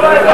Thank.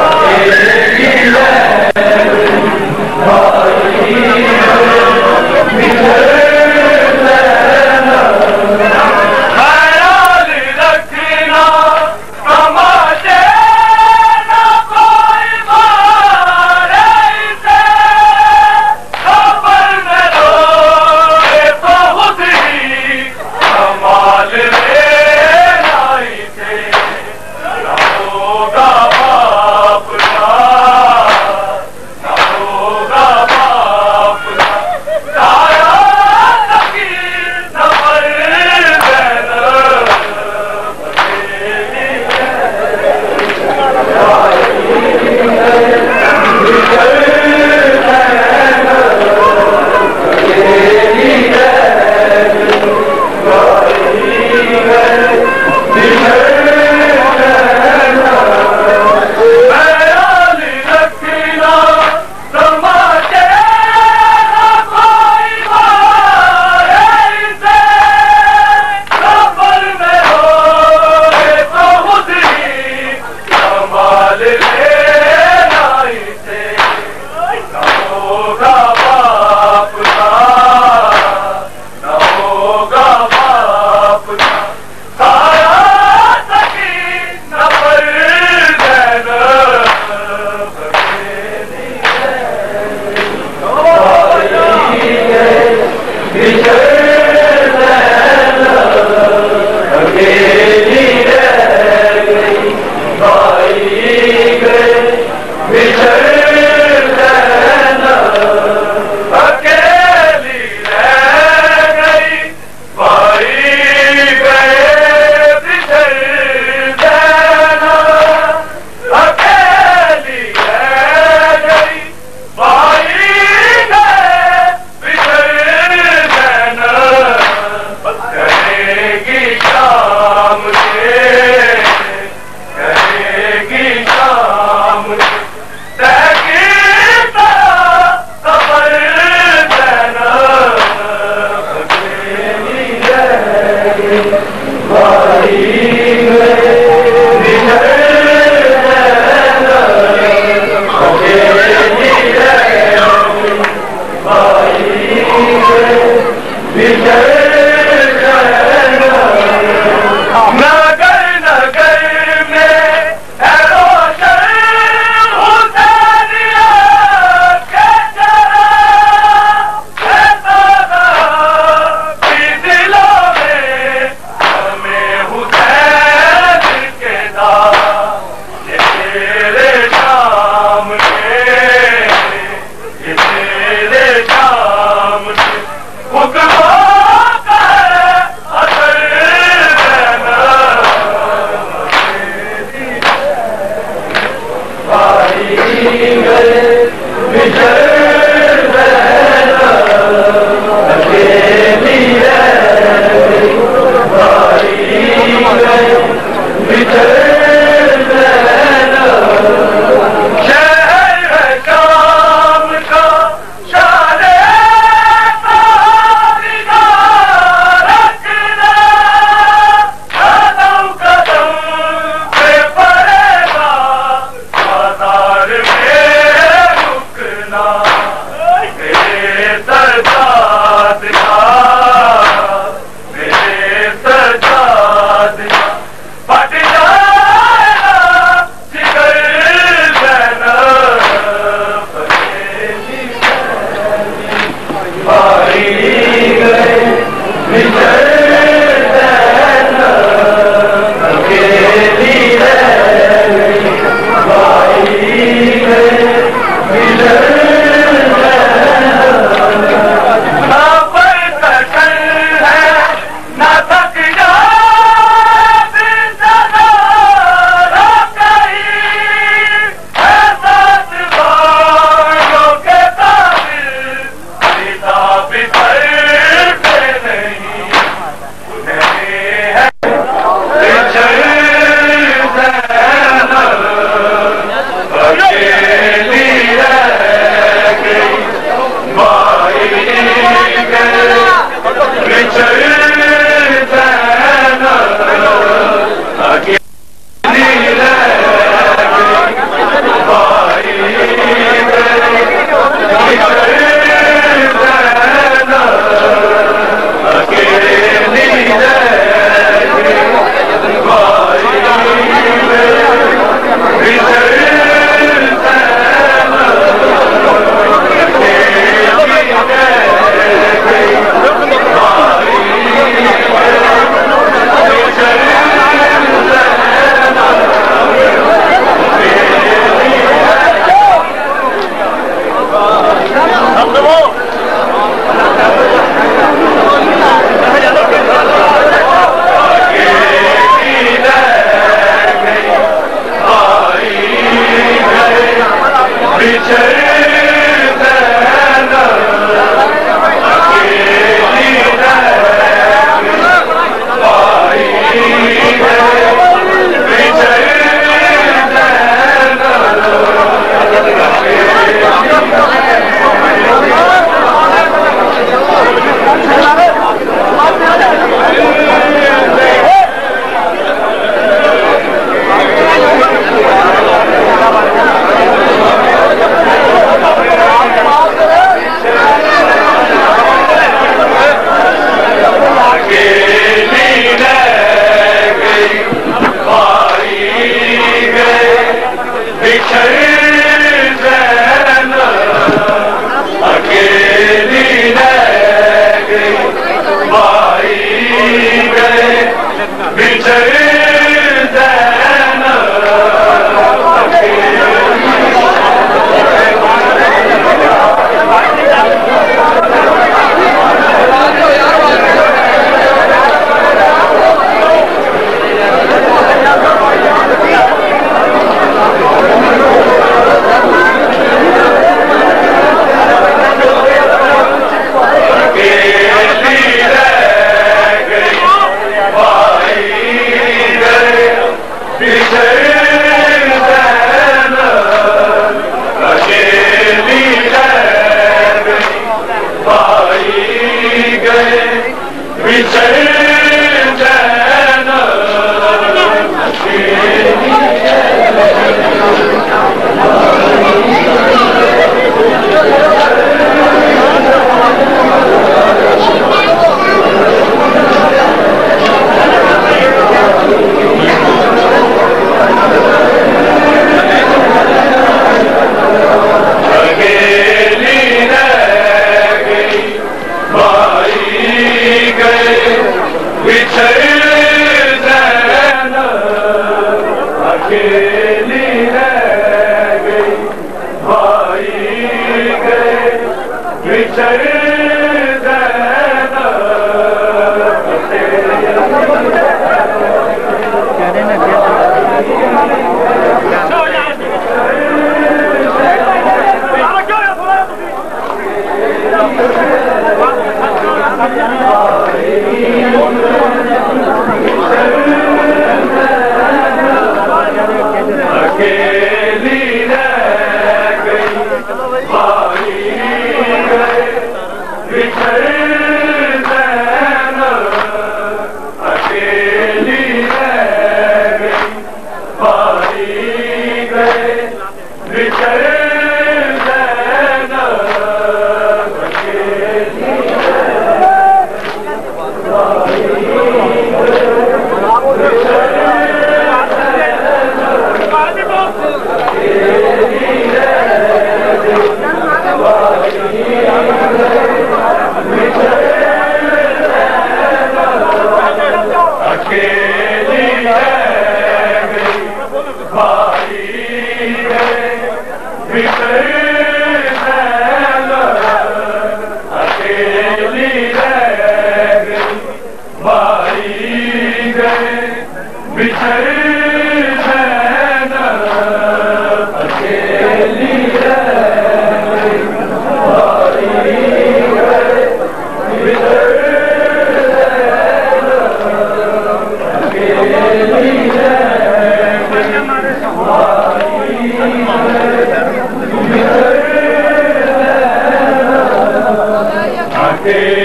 Hey.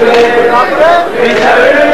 Rabbe, bize ölüm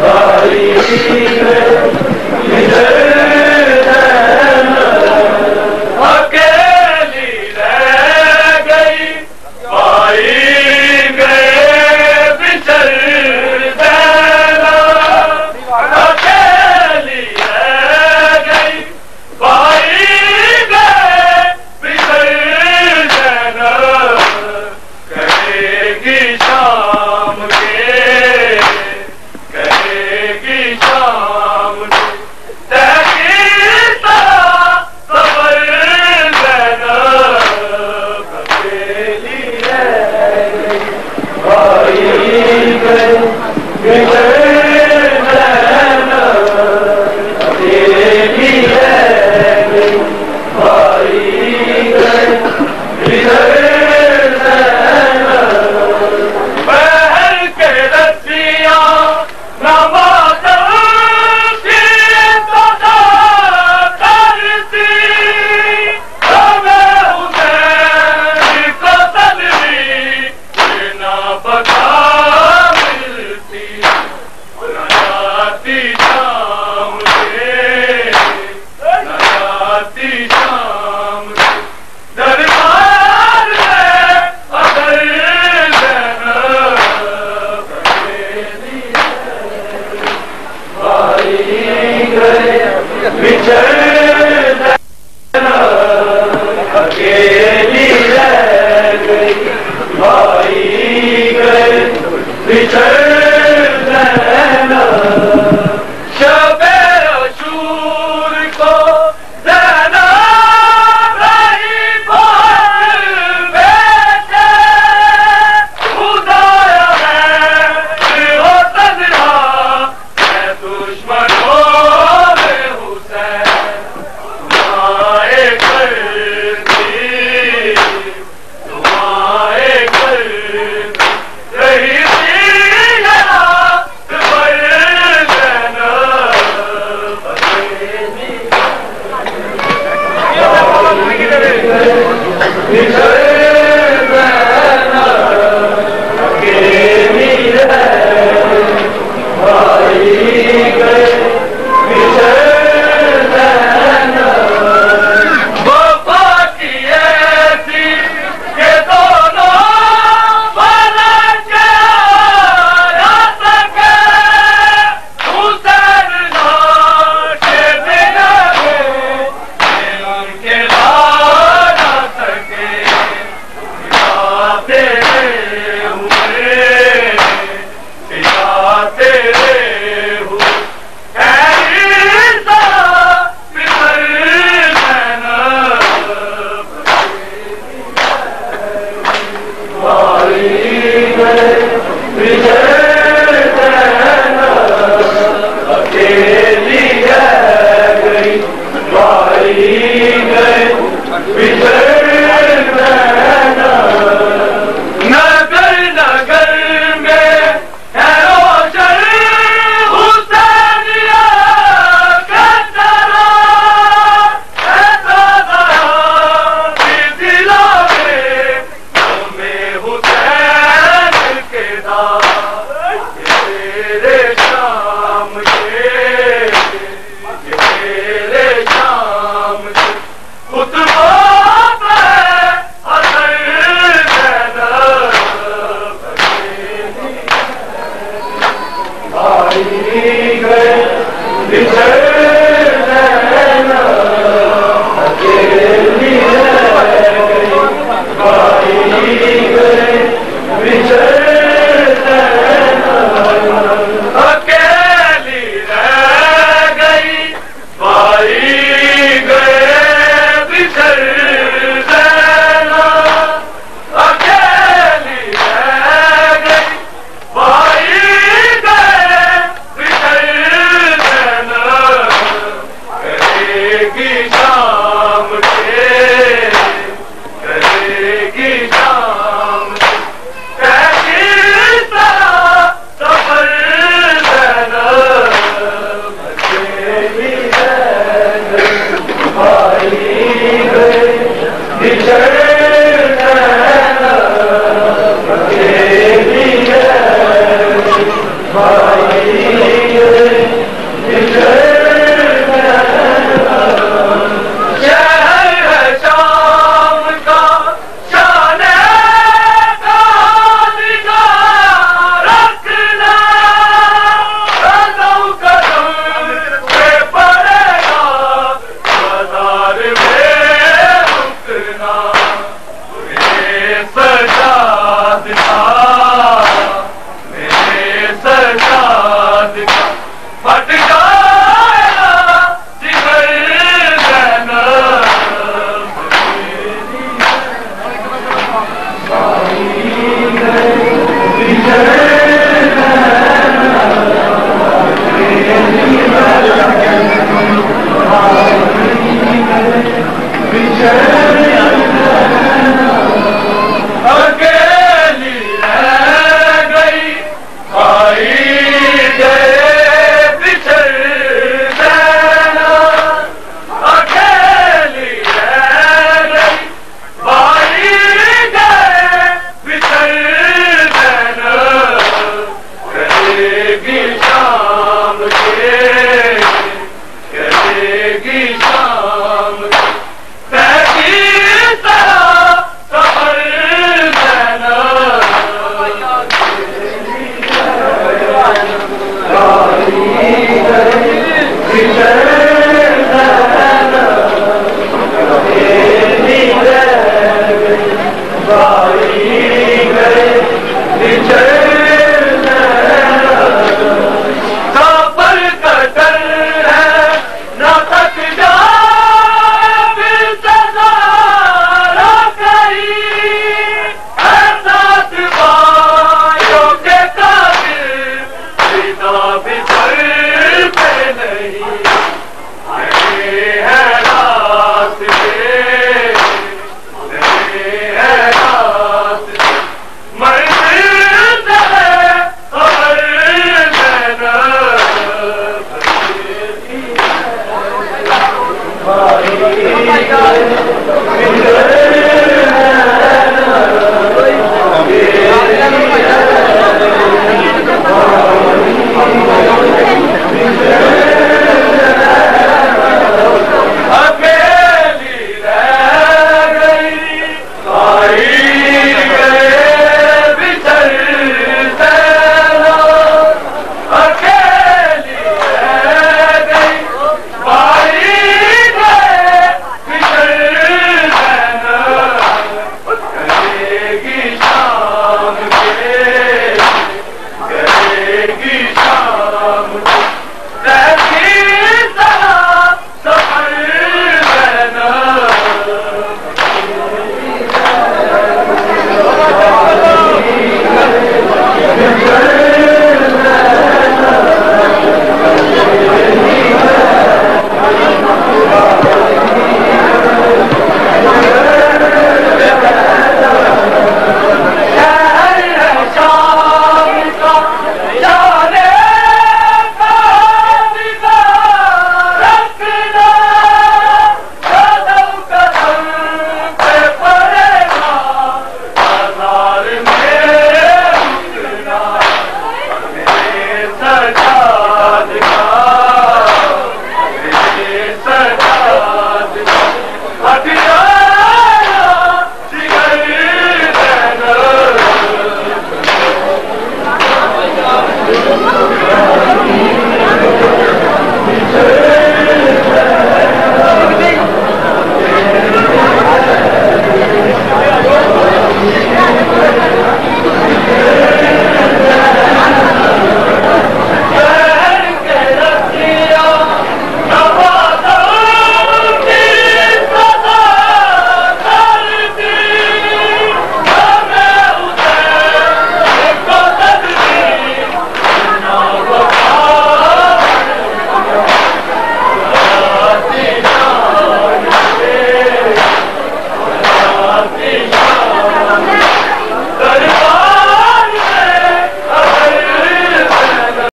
Maria,